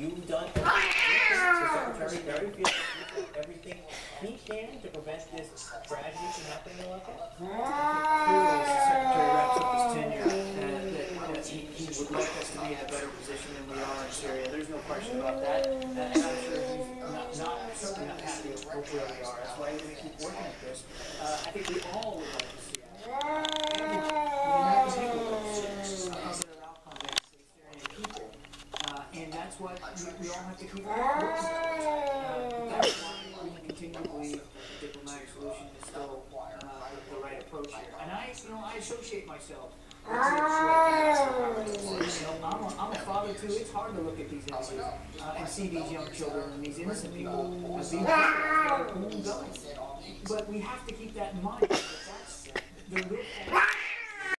you've done everything, the Secretary Kerry feels that you've done everything he can to prevent this tragedy from happening in Lafayette? Clearly, as the secretary wraps up his tenure, uh, that, that he, he would like us to be in a better position than we are in Syria. There's no question about that. And I'm sure he's not, not, certainly not happy with where we are. That's why he's going to keep working at this. Uh, I think we all would like to see that. And the American people would like to see a better outcome there for the Syrian people. Uh, and that's what we, we all have to keep towards. Uh, that's why we continue to believe that the diplomatic solution is still uh, the, the right approach here. And I, you know, I associate myself with You know, I'm a, I'm a father too. It's hard to look at these images uh, and see these young children and these innocent people uh, being their own guns. But we have to keep that in mind. That that's the real